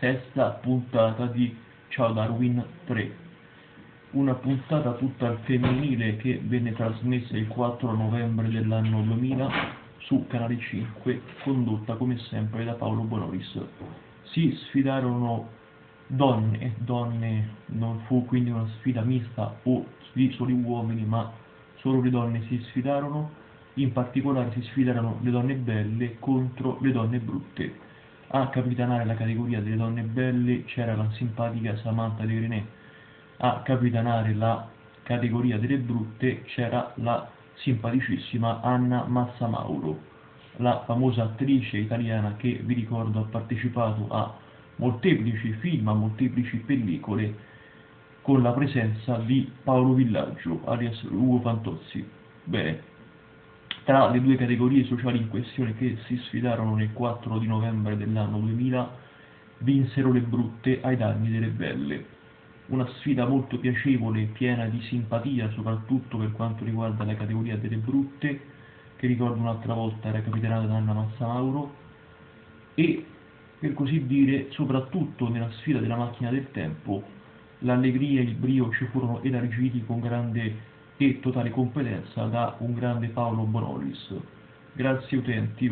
sesta puntata di Ciao Darwin 3. Una puntata tutta al femminile che venne trasmessa il 4 novembre dell'anno 2000 su Canale 5, condotta come sempre da Paolo Bonolis. Si sfidarono donne donne, non fu quindi una sfida mista o di soli uomini, ma solo le donne si sfidarono, in particolare si sfidarono le donne belle contro le donne brutte. A capitanare la categoria delle donne belle c'era la simpatica Samantha De René, a capitanare la categoria delle brutte c'era la simpaticissima Anna Massamauro, la famosa attrice italiana che vi ricordo ha partecipato a molteplici film, a molteplici pellicole con la presenza di Paolo Villaggio, alias Ugo Fantozzi. Bene, tra le due categorie sociali in questione che si sfidarono nel 4 di novembre dell'anno 2000 vinsero le brutte ai danni delle belle. Una sfida molto piacevole, piena di simpatia, soprattutto per quanto riguarda la categoria delle brutte, che ricordo un'altra volta era capitanata da Anna Massamauro, e per così dire, soprattutto nella sfida della macchina del tempo, l'allegria e il brio ci furono elargiti con grande e totale competenza da un grande Paolo Bonolis. Grazie utenti,